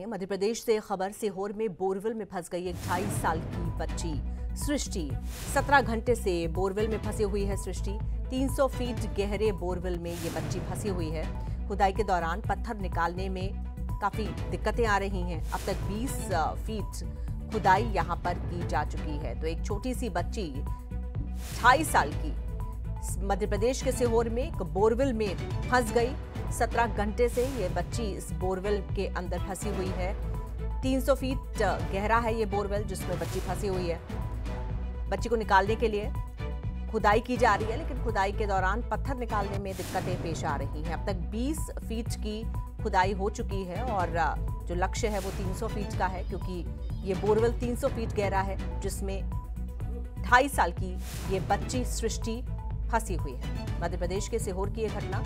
मध्य प्रदेश से खबर सीहोर में बोरवेल में फंस गई एक ढाई साल की बच्ची। सृष्टि। 17 घंटे से बोरवेल में फंसी हुई है सृष्टि। 300 फीट गहरे बोरवेल में ये बच्ची फंसी हुई है। खुदाई के दौरान पत्थर निकालने में काफ़ी दिक्कतें आ रही हैं। अब तक 20 फीट खुदाई यहाँ पर की जा चुकी है। तो एक छोटी सी बच्ची ढाई साल की। मध्य प्रदेश के सीहोर में एक बोरवेल में फंस गई। सत्रह घंटे से ये बच्ची इस बोरवेल के अंदर फंसी हुई है। 300 फीट गहरा है ये बोरवेल जिसमें बच्ची फंसी हुई है। बच्ची को निकालने के लिए खुदाई की जा रही है, लेकिन खुदाई के दौरान पत्थर निकालने में दिक्कतें पेश आ रही हैं। अब तक 20 फीट की खुदाई हो चुकी है और जो लक्ष्य है वो 300 फीट का है, क्योंकि ये बोरवेल 300 फीट गहरा है, जिसमें ढाई साल की ये बच्ची सृष्टि फंसी हुई है। मध्य प्रदेश के सीहोर की यह घटना।